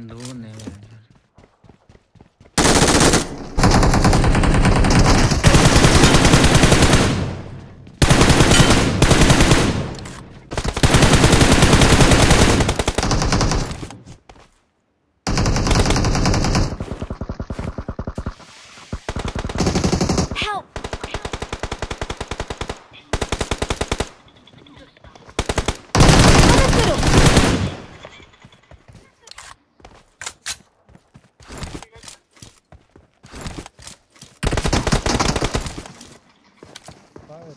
음, 눈에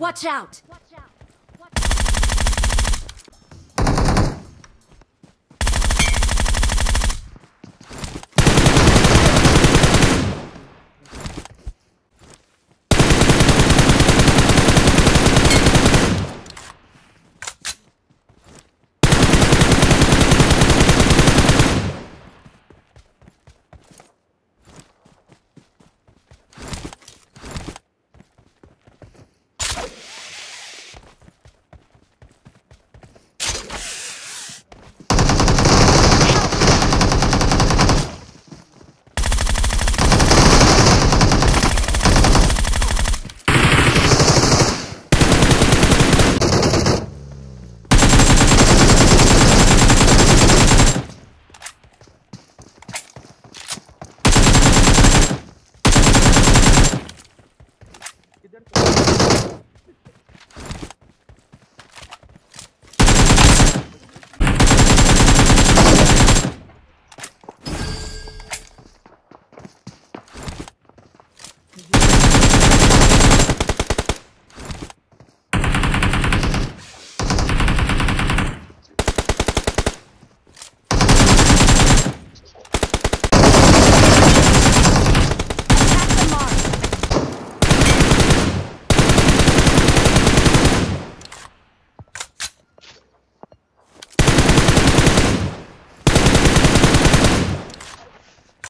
Watch out!